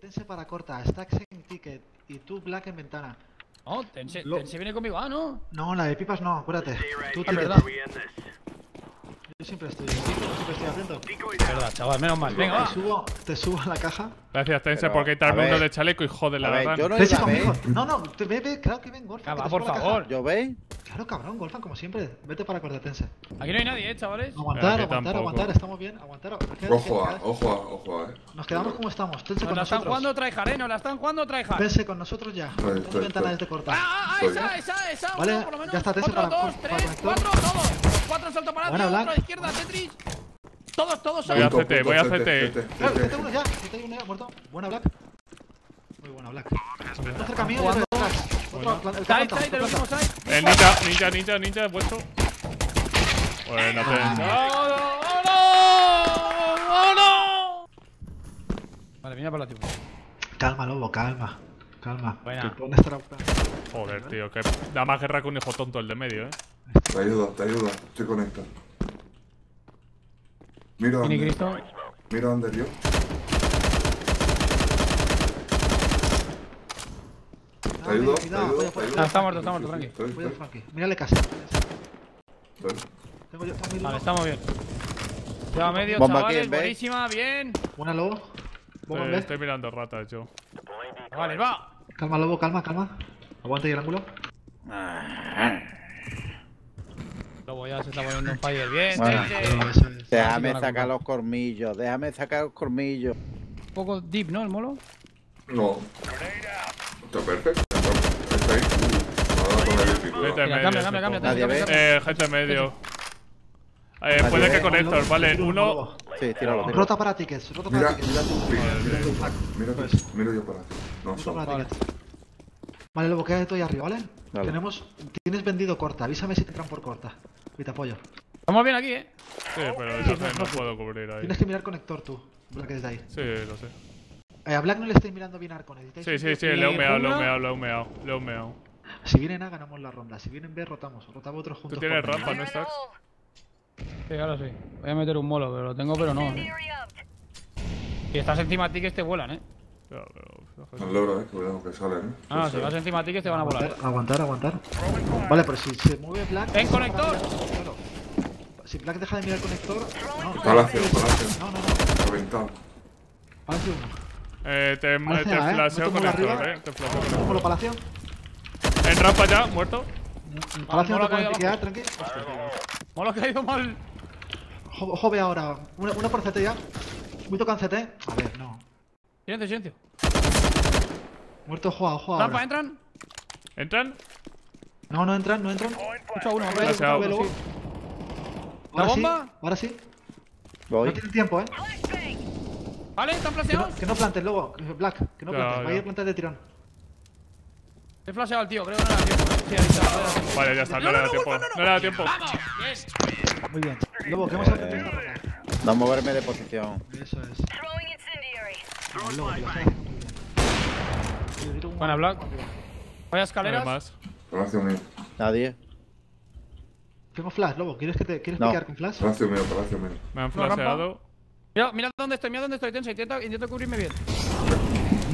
Tense para corta, Stacks en ticket y tú Black en ventana. No, Tense, Lo- Tense viene conmigo, ah, ¿no? No, la de pipas no, acuérdate. Tú Es ticket. verdad. Siempre estoy, siempre estoy atento. Verdad, chaval, menos mal. Venga, Te subo, te subo a la caja. Gracias, Tense, por quitarme uno de chaleco y joder la verdad. yo no iba conmigo. No, no, te ve, ve, claro que ven, Golfan. Ah, que va, te por favor. ¿Yo veis? Claro, cabrón, Golfan, como siempre. Vete para corta, Tense. Aquí no hay nadie, ¿eh, chavales? Aguantar, aguantar, aguantar, estamos bien, aguantar. Ojo a, ojo a, ojo a, eh. Nos quedamos como estamos, Tense Nos con la están nosotros. jugando tryhard, ¿eh? Nos la están jugando tryhard. Tense con nosotros ya. Estoy, ventanas estoy. desde corta. ¡Ah, ah, ah! Esa, esa, esa. Vale, ya está, Tense para- dos, para tres, conector. cuatro, todos. Cuatro salto para adelante, Black. otro a la izquierda, Tetris. Todos, todos, Voy a. CT, voy a CT. Claro, CT. CT1 ya, CT1 ya, muerto. Buena Black. Muy buena Black. Uno cerca mío otro detrás. Otro, el Side, side, el último side. Eh, ninja, ninja, ninja, ninja, he puesto. Bueno, Tense. ¡Vámonos! Vale, mira para la tipo. Calma, lobo, calma. Calma. Buena. Joder, tío, que da más guerra que un hijo tonto el de medio, eh. Te ayuda, te ayuda. Estoy conectado. Miro Mini Ander. Cristo. Miro Ander yo. Te ayudo, te Cuidado, ayudo, te ayudo. Ah, está muerto, está muerto, tranqui. estoy, Frankie. Mírale casa. Tengo yo Vale, estamos bien. Lleva medio, Bomba chavales. aquí. Buenísima, bien. Buena lobo. Bomba Eh, estoy mirando ratas yo. Vale, va. Calma, lobo, calma, calma. Aguanta ahí el ángulo. Ya se está poniendo un fire. Bien, Bueno. Déjame sacar los cormillos, déjame sacar los cormillos. Un poco deep, ¿no? El molo. No. Está perfecto. Está ahí. Vete medio. Nadie. Eh, gente medio. Eh, puede que conector, vale. Uno. Sí, tíralo. Rota para tickets, rota para Mira, tickets. mira tú, mira, mira Pues. yo para ti. No, para Vale. quédate tú ahí arriba, ¿vale? Vale. Tenemos. Tienes vendido corta. Avísame si te entran por corta. Y te apoyo. Estamos bien aquí, ¿eh? Sí, pero yo no puedo cubrir ahí. Tienes que mirar conector tú. Black desde ahí. Sí, lo sé. Eh, a Black no le estáis mirando bien arco. necesitáis Sí, sí, sí, le he humeado, le he humeado, le he humeado, le he humeado. Si vienen A, ganamos la ronda. Si vienen B, rotamos. Rotamos otros Tú juntos. tienes por rampa, ¿no estás? Sí, ahora sí. Voy a meter un molo, pero lo tengo, pero no. ¿eh? Si estás encima de ti, que te vuelan, ¿eh? Ya, pero- Al loro, eh. Cuidado que salen, eh. Ah, si vas encima de ti, que te van a volar. Aguantar, aguantar, aguantar. Vale, pero si se mueve Black. ¡En conector! Claro. Si Black deja de mirar el conector. No, Palacio, palacio. no, no. no. Reventado. Palacio. Eh, te, te ¿eh? flasheo conector, arriba. eh. Te flasheo ¿Cómo conector. lo palacio? En rampa ya, muerto. Palacio molo no te pueden caído piquear, tranqui. Molo ha caído mal. Jo- Jove ahora. Una, una por CT ya. Muy tocan CT. Silencio, silencio. Muerto Joa, Joa. Rampa, ahora. entran. ¿Entran? No, no entran, no entran. Escucha uno, Flasheado. velo. sí. Ahora ¿La sí, bomba? ahora sí. Voy. No tienen tiempo, eh. Vale, están Que no, flasheados. que no planten, luego. Black, que no planten. ya. Vaya a plantar de tirón. He flasheado al tío, creo que no era tiempo. ¿eh? Sí, ahí está. ahí está. Vale, ya está, no le da tiempo. No le da tiempo. ¡Vamos! Muy bien. Lobo, que hemos aprendido esta ronda. No moverme de posición. Eso es. Buena, Black. Vaya Nada escaleras. más. Palacio mío. Nadie. Tengo flash, Lobo. ¿Quieres, que te, ¿quieres No. piquear con flash? Palacio mío, palacio mío. Me han flasheado. Mira, mira dónde estoy, mira dónde estoy, tensa. Intenta, intento cubrirme bien.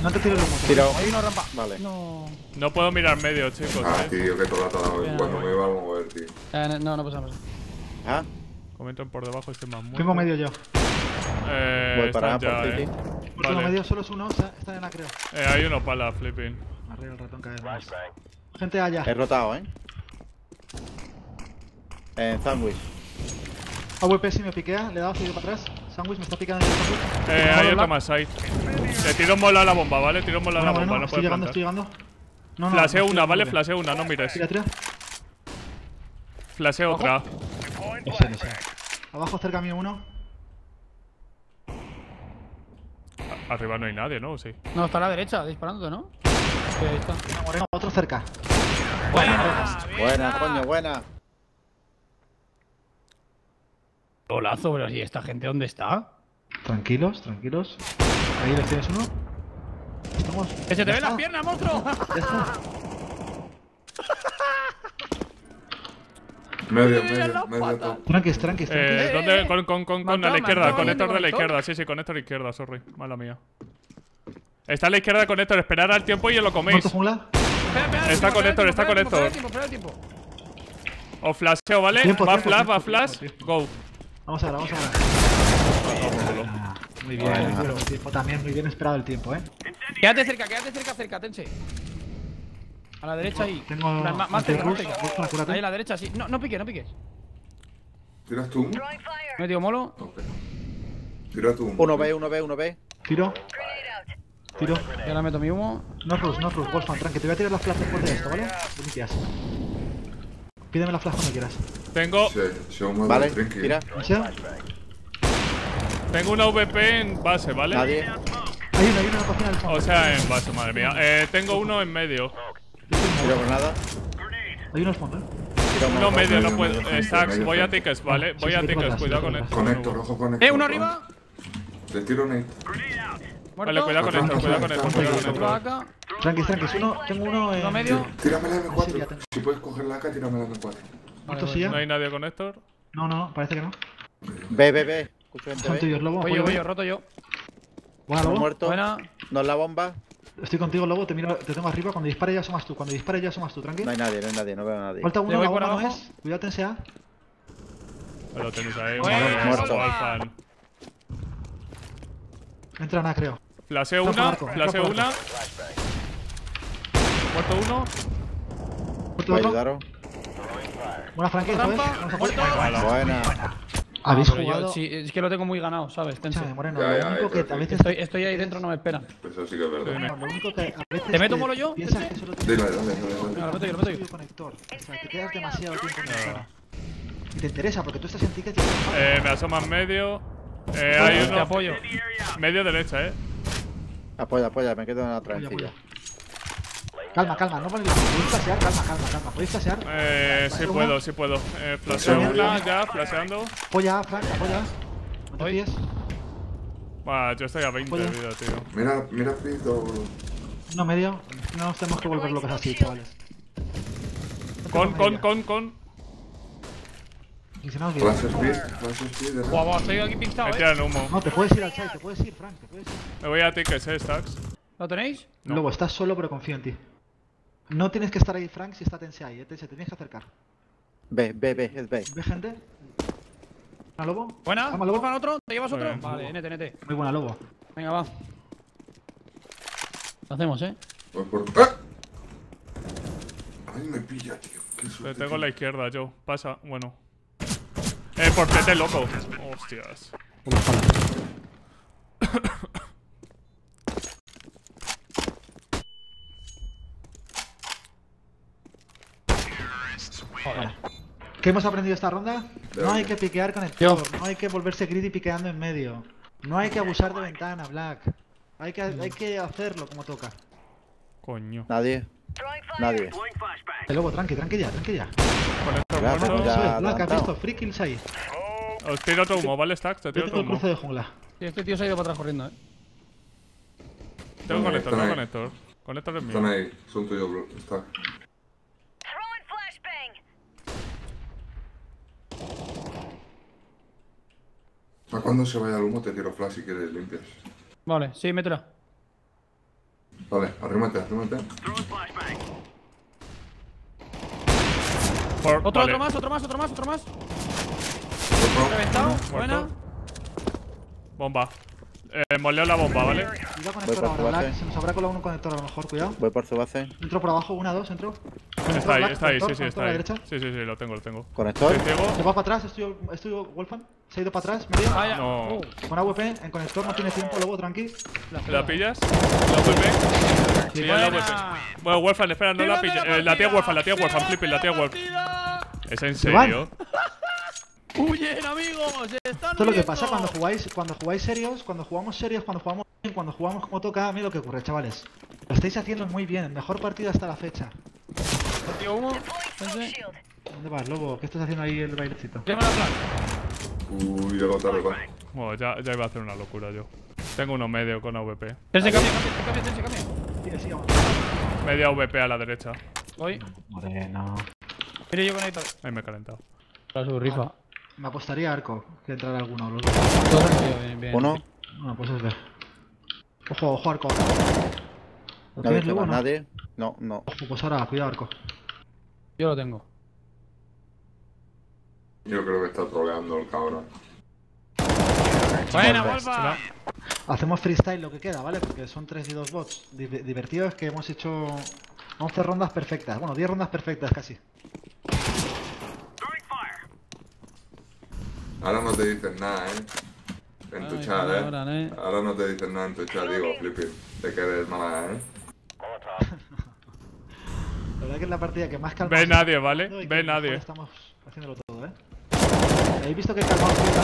No te tires el humo. Tiro. Hay una rampa. Vale. No. No puedo mirar medio, chicos, Ah, eh. tío, toda toda Bien, Cuando me va a mover, tío. Eh, no, no pasa nada. Ah, Comenten por debajo, estoy más muerto. Tengo medio yo. Eh, voy para están por ya, eh. Vale. medio, solo es uno. está- Están en la creo. Eh, hay uno para flipping. Arriba el ratón vez más. Gente allá. He rotado, ¿eh? En sándwich. AWP si me piquea, le he dado seguido para atrás. Sandwich me está picando en el. Eh, hay otro más ahí. Le tiro mola a la bomba, ¿vale? Tiro mola a la Bueno, bomba, bueno, no puede llegando, plantar. estoy llegando. No, no, estoy una, ¿vale? Flasheo una, no mires. Tira, tira. Flasheo otra. Ese, ese. Abajo cerca mío uno. A- Arriba no hay nadie, ¿no? ¿O Sí. No, está a la derecha, disparándote, ¿no? Sí, ahí está. Otro cerca. Buena, coño, buena. Golazo, pero ¿y esta gente dónde está? Tranquilos, tranquilos. Ahí les tienes uno. Estamos. ¡Que se te ven las piernas, monstruo! Ya está. Medio, medio, medio top. Tranquis, tranquis, tranquis. Eh, ¿dónde? eh. Con, con, con, con a la izquierda, entrado, conector de la izquierda. Sí, sí, conector izquierda, sorry. Mala mía. Está a la izquierda con Héctor. Esperar al tiempo y os lo coméis. ¿Muerto jungla? Está con Héctor, está con Héctor. Os flasheo, ¿vale? Tiempo, va tiempo, flash, tiempo, va flash. Go. Vamos a ver, vamos a ver. Ah, Muy bien, Bueno. muy bien el tiempo también, muy bien esperado el tiempo, eh. Quédate cerca, quédate cerca, cerca, tense. A la derecha ahí. Tengo En plan, Más más cerca, más antirrush, cerca. busca, cúrate. Ahí a la derecha, sí. No, no piques, no piques. ¿Tiras tú? Me metido molo. Ok. Tira tú. 1B, 1B, 1B. Tiro. Tiro. Ya la meto mi humo. No rush, no rush, Wolfman, tranqui. Te voy a tirar las flash después de esto, ¿vale? Limpias. Pídeme la flash cuando quieras. Tengo, Sí, Vale, trinky. tira. ¿Ya? tengo una VP en base, ¿vale? Nadie. Hay uno, hay uno en la cocina del fondo. O sea, en base, madre mía. Eh, tengo uno en medio. Tiro granada. Hay uno al fondo, eh. Tiro Uno medio, no medio, puedo. Eh, medio, voy a tickets, ¿vale? Voy a tickets, cuidado con esto. Conector, ojo conector. Eh, uno arriba. Te tiro Nate. Muerto. Vale, cuidado con esto, cuidado con esto, cuidado con esto. Tranqui, tranqui. Uno, tengo uno en. Medio. Tírame la Sí, ya M4. tengo. Si puedes coger la AK, tírame la M4. Vale, ¿Esto voy. sí ya? No hay nadie con Héctor. No, no, parece que no. B, B, B. Escucho gente. Voy yo, voy yo, roto yo. Lobo. muerto. Buena. No es la bomba. Estoy contigo, lobo. Te, miro, te tengo arriba. Cuando dispare ya asomas tú. Cuando dispare ya asomas tú, tranqui. No hay nadie, no hay nadie, no veo a nadie. Falta uno, la bomba no es. Cuidado, tense A. Lo tenéis ahí. Muerto. Entra nada, creo. Flaseo una, flaseo una. Muerto uno. Muerto otro. Buena franquicia, ¿sabes? Por Buena. Habéis Pero yo, jugado. sí, es que lo tengo muy ganado, ¿sabes? Tense. Escúchame, Moreno. Ya, Lo ya, único eso que sí. a veces. Estoy, estoy ahí dentro, no me esperan. Eso sí que es verdad. No, lo único que a veces. ¿Te meto molo yo? Que solo Dale, dale, dale, Venga, dale. lo meto yo, lo meto yo. tienes conector. O sea, te quedas demasiado tiempo en ventana. Y te interesa porque tú estás en tickets y Eh, me asoman medio. Eh, hay Te uno. apoyo. Medio derecha, eh. Apoya, apoya, me quedo en la apoya. Calma, calma, no ponéis ¿Podéis flashear? Calma, calma, calma. ¿Podéis flashear? Eh, sí puedo, sí puedo. Eh, flaseo Flaseo. una, ya, flaseando. Apoya, Frank, apoya. No te. Buah, yo estoy a 20 de vida, tío. Mira, mira Frito. No medio. No nos tenemos que volver locos así, chavales. Con, con, con, con. Y speed, flash speed. ¿eh? Guau, guau, estoy aquí pintado, Me eh. tiran humo. No, te puedes ir al site, te puedes ir, Frank, te puedes ir. Me voy a tickets, eh, stacks. ¿Lo tenéis? No. Lobo, estás solo, pero confío en ti. No tienes que estar ahí, Frank, si está Tense ahí, eh. Tense, te tienes que acercar. B, B, B, es B. ¿Ve gente? ¿Buena lobo? Buena. Vamos, lobo. ¿Wolfman otro? ¿Te llevas otro? bien. Vale, NT, NT. Muy buena lobo. Venga, va. Lo hacemos, eh. Voy por. ¡Ah! Ay, me pilla, tío. Qué Le suerte. tengo tío. la izquierda, yo. Pasa, bueno. Eh, por PT, loco. Hostias. ¿Qué hemos aprendido esta ronda? No hay que piquear con el tor, no hay que volverse greedy piqueando en medio. No hay que abusar de ventana, Black. Hay que, hay que hacerlo como toca. Coño. Nadie. Nadie. El lobo, tranqui, tranqui ya, tranqui ya. Gracias, Black, has visto, free kills ahí. Os tiro otro humo, ¿vale, stacks? Te tiro el humo. cruce de jungla. Sí, este tío se ha ido para atrás corriendo, eh. Tengo conector, Están tengo conector. Conector es Están mío. ahí, son tuyos, bro. Está. Para cuando se vaya el humo te tiro flash si quieres limpias. Vale, sí, métela. Vale, arrímate, arrímate. Por- Otro, vale. otro más, otro más, otro más, otro más. Reventado. Buena. Bomba. Eh, moleo la bomba, ¿vale? Cuidado conector ahora, Black. Se nos habrá colado un conector a lo mejor, cuidado. Voy por su base. Entro por abajo, una, dos, entro. Está ahí, Black, está ahí, conector, sí, sí, está ahí. derecha. Sí, sí, sí, lo tengo, lo tengo. Conector. Se va para atrás, estoy, estoy Wolfan. Se ha ido para atrás, medio. Ah, ya. No. Uh, Con AWP, en conector, no tiene tiempo, lobo, tranqui. ¿La pillas? ¿La VP? Sí, la buena. Bueno, Wolfan, espera, no la pilla. Eh, la tía Wolfan, la tía Wolfan, flipping, la tía Wolfan. ¿Es en serio? Huyen, amigos. Están Esto es lo que pasa cuando jugáis, cuando jugáis serios, cuando jugamos serios, cuando jugamos bien, cuando jugamos como toca, mira lo que ocurre, chavales. Lo estáis haciendo muy bien, mejor partido hasta la fecha. Tío humo. ¿Dónde vas, lobo? ¿Qué estás haciendo ahí el bailecito? Uy, llego tarde, va. Bueno, ya, ya iba a hacer una locura yo. Tengo uno medio con AVP. Tense, cambia, cambia, cambia, tense, cambia. Vamos. Media AVP a la derecha. Voy. Moreno. Mire yo con ahí. Ahí me he calentado. Para su rifa. Me apostaría a arco que entrara alguno. Los dos. Bien, bien. Uno. Bueno, pues es B. Ojo, ojo, arco. ¿Lo No tienes luego no? nadie. No, no. Ojo, pues ahora, cuidado, arco. Yo lo tengo. Yo creo que está troleando el cabrón. Buena. Wolfa. Hacemos freestyle lo que queda, ¿vale? Porque son 3 y 2 bots. Div- divertido es que hemos hecho 11 rondas perfectas. Bueno, 10 rondas perfectas casi. Ahora no te dicen nada, eh. En tu Ay, chat, ahora, eh. ¿eh? Ahora no te dicen nada en tu chat, digo, flipping. De que eres mala, eh. La verdad que es la partida que más calma. Ve nadie, ¿vale? que Ve nadie. Estamos haciéndolo todo, ¿eh? ¿Habéis visto que calmado también?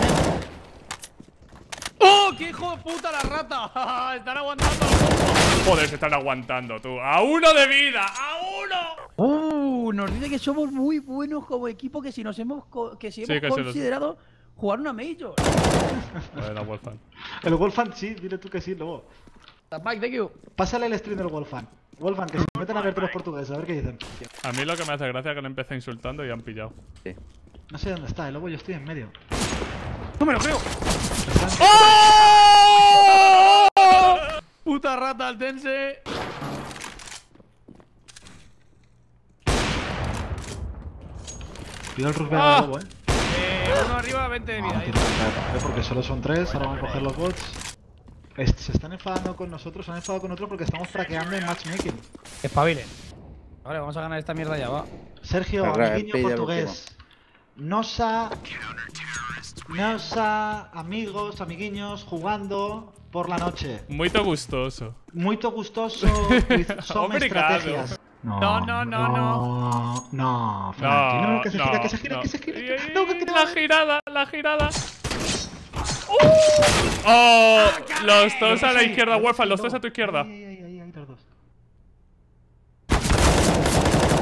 ¡Oh, qué hijo de puta la rata! Están aguantando los. Joder, se están aguantando, tú. ¡A uno de vida! ¡A uno! Uh, nos dice que somos muy buenos como equipo, que si nos hemos co- que si Sí, hemos se considerado jugar una Major. A ver, la Wolfan. El Wolfan sí, dile tú que sí, luego. Mike, thank you. Pásale el stream del Wolfan. Wolfan, que se meten a verte los portugueses, a ver qué dicen. A mí lo que me hace gracia es que le empecé insultando y han pillado. No sé dónde está, el lobo yo estoy en medio. ¡No me lo creo! ¡Oh! Puta rata altense. Cuidado el rugby Ah. del lobo, eh. Uno arriba, 20 de No, vida. ¿eh? porque solo son tres, ahora van a coger los bots. Est- Se están enfadando con nosotros, se han enfadado con nosotros porque estamos fraqueando en matchmaking. Espabilen. Vale, vamos a ganar esta mierda ya, va. Sergio, amiguinho portugués. Nosa. Nosa, amigos, amiguiños, jugando por la noche. Muy to gustoso. Muy gustoso, Obrigado. estrategias. No, no, no, no. No, Frankie, no, No, que se no, gira, que se gira, no. que se gira. Y- y- No, que- que no. La girada, la girada. ¡Uh! ¡Oh! Los dos a la izquierda, Wolfan, los dos a tu izquierda. Ahí, ahí, ahí, ahí, los dos.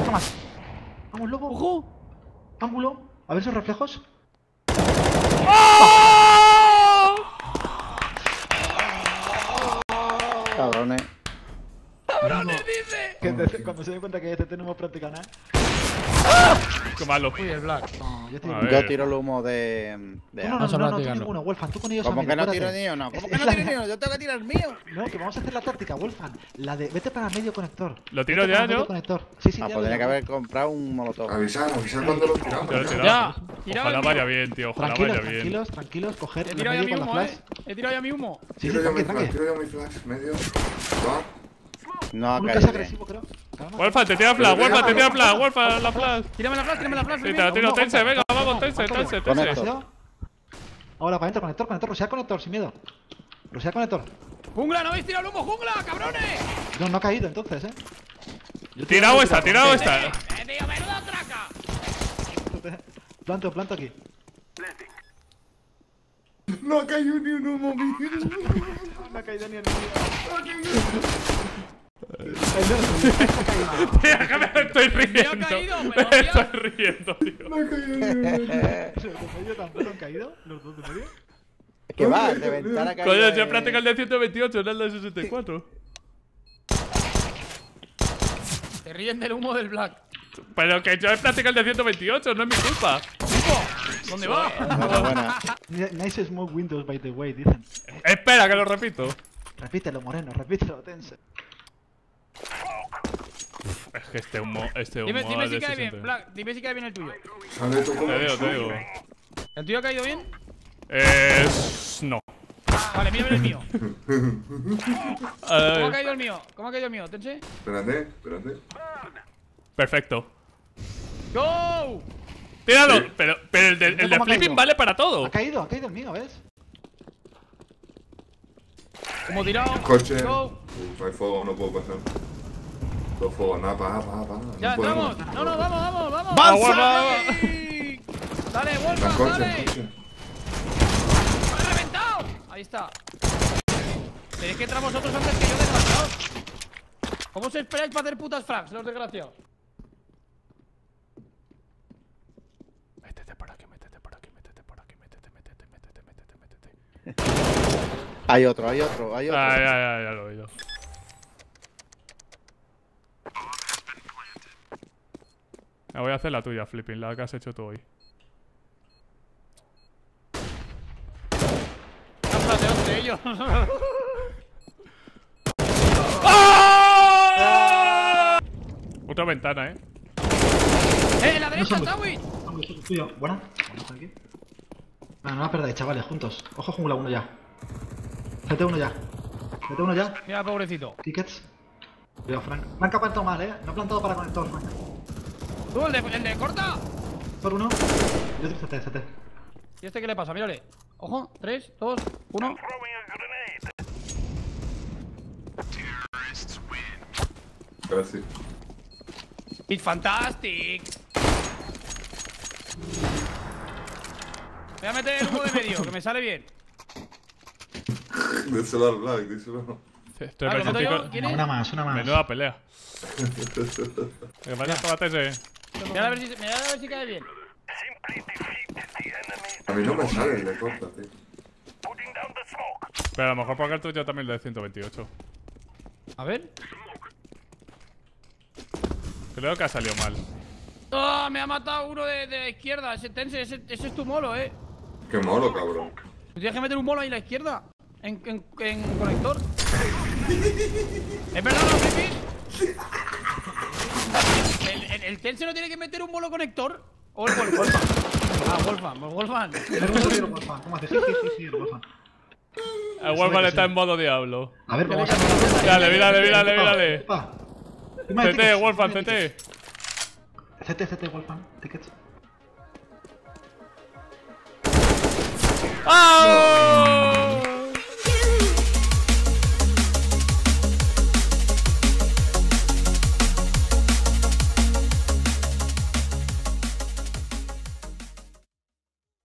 Toma. Vamos, lobo. ¡Ojo! Ángulo. A ver esos reflejos. ¡Oh! Cabrones. Que te- cuando se den cuenta que este tenemos practicado nada. Qué malo. Uy, el Black. No, yo ver. Yo tiro el humo de. de No, no, a no, no, tú practicarlo. ninguno, Wolfan, tú con ellos ¿Cómo a que no tiro ni uno? ¿Cómo que no tiro ni uno? Yo tengo que tirar el mío. No, que vamos a hacer la táctica, Wolfan. La de vete para medio conector. ¿Lo tiro Vete ya, yo? conector. Sí, sí, Ah, ya tenía que haber comprado un molotov. Avisar, avisar cuando lo tiramos. Ya lo he ¿no? tirado. Ya, tira Ojalá el vaya bien, tío. Ojalá Tranquilos, vaya bien. tranquilos, tranquilos, coger He el tirado ya mi medio con la humo, flash. eh. He tirado ya mi humo. Tiro yo mi flash, tiro yo mi flash, medio. No ha caído. agresivo, creo. Wolfan, te tira flash, Wolfan, te tira flash, Wolfan, la flash. Tírame la flash, tírame la flash. Sí, te primero. la tiro, no, tense, venga, vamos, tense, tense, tense. Ahora, para adentro, conector, conector, rusea conector, sin miedo. Rusea conector. ¡Jungla, no habéis tirado el humo, jungla, cabrones! No, no ha caído entonces, eh. Tirado esta, tira, tirado esta. ¡Eh, tío, menuda traca! Planto, planto aquí. No ha caído ni uno, mami. No ha caído ni el Tío, que me estoy riendo. caído, Me pero había- estoy riendo, tío. No ha caído ni uno. ¿Los de medio tampoco han caído? ¿Los dos de medio? ¿Qué va? De ventana caída Coño, yo he practicado el de 128, no el de 64. Te ríen del humo del Black. Pero que yo he practicado el de 128, no es mi culpa. ¿Dónde va? Buena, buena. Nice smoke windows, by the way, dicen. Espera, que lo repito. Repítelo, Moreno, repítelo, tense. Que este humo, este humo Dime, dime si cae bien, 60. Black. Dime si cae bien el tuyo. Te digo, el te digo. ¿El tuyo ha caído bien? Eh. No. Vale, mírame el mío. ¿Cómo ha caído el mío? ¿Cómo ha caído el mío? ¿Tense? Espérate, espérate. perfecto. ¡Go! Tíralo, Sí. pero, pero el de, el de ¿Cómo ha flipping caído? vale para todo. Ha caído, ha caído el mío, ¿ves? Como tirado. Coche. Go. Uf, hay fuego, no puedo pasar. Dos fuegos, nada, para, para, para. Ya no podemos. entramos. No, no, vamos, vamos, vamos. ¡Vamos! ¡Dale! Wolfgang, coche, dale. ¡Me he reventado! Ahí está. Tenéis que entrar vosotros antes que yo, desgraciados. ¿Cómo os esperáis para hacer putas frags, los desgraciados? Métete por aquí, métete por aquí, métete por aquí, métete, métete, métete, métete, métete. Hay otro, hay otro, hay otro. Ah, ya, ya, ya lo he oído. Ah, voy a hacer la tuya, Flipping, la que has hecho tú hoy. de ellos! ¡Oh! Otra ventana, eh. ¡Eh, la derecha, Tawin! Cuidado, buena. Ah, no la perdáis, chavales, juntos. Ojo, jungla uno ya. Vete uno ya. Vete uno ya. Mira, pobrecito. Tickets. Cuidado, Frank. Me han plantado mal, eh. No ha plantado para conector, Frank. ¡Tú, el de, el de corta! Por uno. Y otro. ¿Y este qué le pasa? Mírale. Ojo, 3, 2, 1. Casi. It's fantastic. Voy a meter el humo de medio, que me sale bien. Díselo al Black, díselo. Estoy Ah, ¿lo meto yo? pensando ¿Quién Una, es? una más, una más. Menuda pelea. Que vaya a ese. Mira a ver si, mira a ver si cae bien. A mí no me sale el de corta, tío. Pero a lo mejor porque el tuyo también lo de 128. A ver. Creo que ha salido mal. ¡Oh! Me ha matado uno de, de la izquierda. Ese tense, ese, ese es tu molo, eh. Qué molo, cabrón. Tienes que meter un molo ahí a la izquierda. En, en, en conector. ¿Es verdad, no, Pipi? ¿El, el, el no tiene que meter un molo conector? ¿O el Wolf- Wolfman? Ah, Wolfman, Wolfman. El Wolfman, el Wolfman. ¿Cómo haces? Sí, sí, sí, sí, el Wolfman. El Wolfman está en modo diablo. A ver, vamos a Mírale, mírale, mírale, mírale. CT, Wolfman, CT. CT, CT, Wolfman. Tickets. ¡Ah!